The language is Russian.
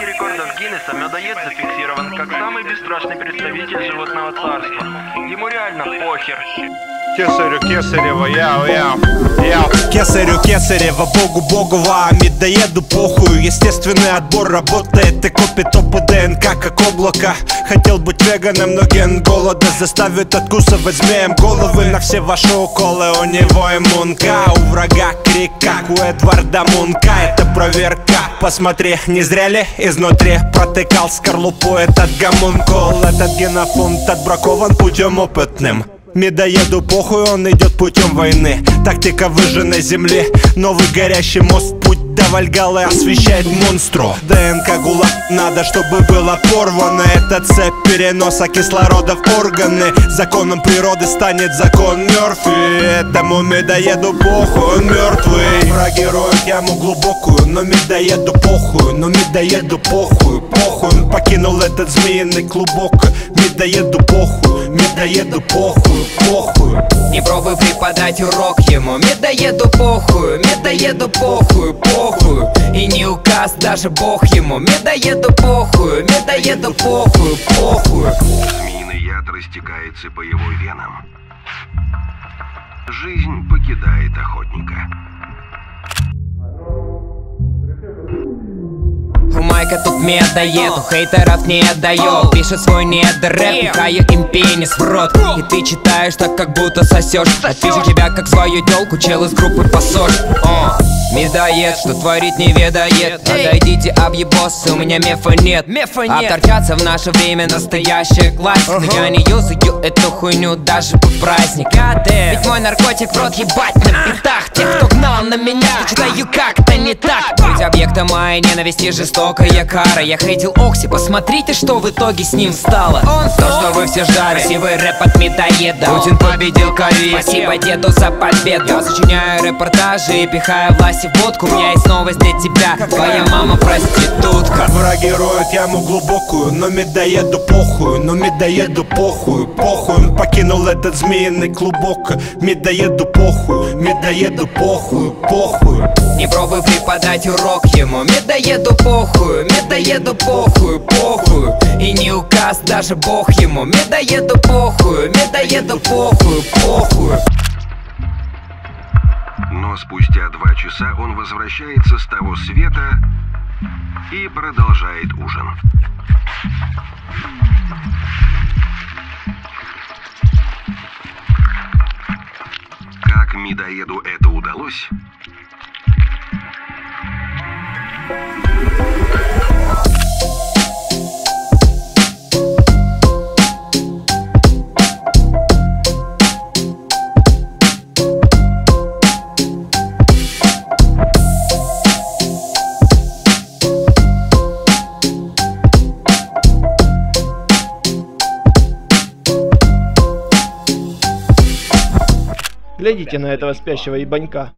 книге рекордов Гиннесса медоед зафиксирован как самый бесстрашный представитель животного царства. Ему реально похер. Кесарю Кесарева, яу, яу, яу. Кесарю Кесарева, богу Богова, медоеду похуй Естественный отбор работает и копит опыт ДНК как облако. Хотел быть веганом, но ген голода заставит откусывать змеем головы. На все ваши уколы у него иммунка У врага крик, как у Эдварда Мунка. Это проверка, посмотри, не зря ли изнутри Протыкал скорлупу этот гомункул Этот генофонд отбракован путем опытным Медоеду похуй, он идет путем войны. Тактика выжженной земли. Новый горящий мост, путь до Вальгалы освещает монстру. ДНК ГУЛАГ, надо, чтобы было порвано. Это цепь переноса кислорода в органы. Законом природы станет закон Мёрфи Этому медоеду похуй, он мертвый Враги роют яму глубокую, но медоеду похуй Но медоеду похуй, похуй Он покинул этот змеиный клубок. Медоеду похуй, медоеду похуй, похуй. Не пробуй преподать урок ему. Медоеду похуй, медоеду похуй, похуй. И не указ даже бог ему. Медоеду похуй, медоеду похуй, похуй. Змеиный яд растекается по его венам. Жизнь покидает охотника. Майка тут медоед, у хейтеров не отдает. Пишет свой недорэп, пихаю им пенис в рот. И ты читаешь так, как будто сосешь. Отпишу тебя, как свою телку, чел из группы посоль Медоед, что творит не ведает. Отойдите, объебосы, у меня мефа нет. Мефа нет. Обторчаться в наше время настоящая классика Но я не юзаю эту хуйню даже по праздникам Ведь мой наркотик в рот ебать на битах Тех, кто гнал на меня, читаю как-то не так. Быть объектом моей ненависти жестокая кара. Я хейтил Окси, посмотрите, что в итоге с ним стало. Он то, что вы все ждали, красивый рэп от медоеда. Путин победил ковид. Спасибо деду за победу. Я сочиняю репортажи и пихаю власти в водку У меня есть новость для тебя. Твоя мама проститутка. Враги роют яму глубокую, но медоеду похуй, но медоеду похуй Он покинул этот змеиный клубок Медоеду похуй, медоеду похуй, похуй Не пробуй преподать урок ему. Медоеду похуй, медоеду похуй, похуй И не указ даже бог ему. Медоеду похуй, медоеду похуй, похуй Спустя два часа он возвращается с того света и продолжает ужин. Как медоеду это удалось? Глядите на этого спящего ебанька.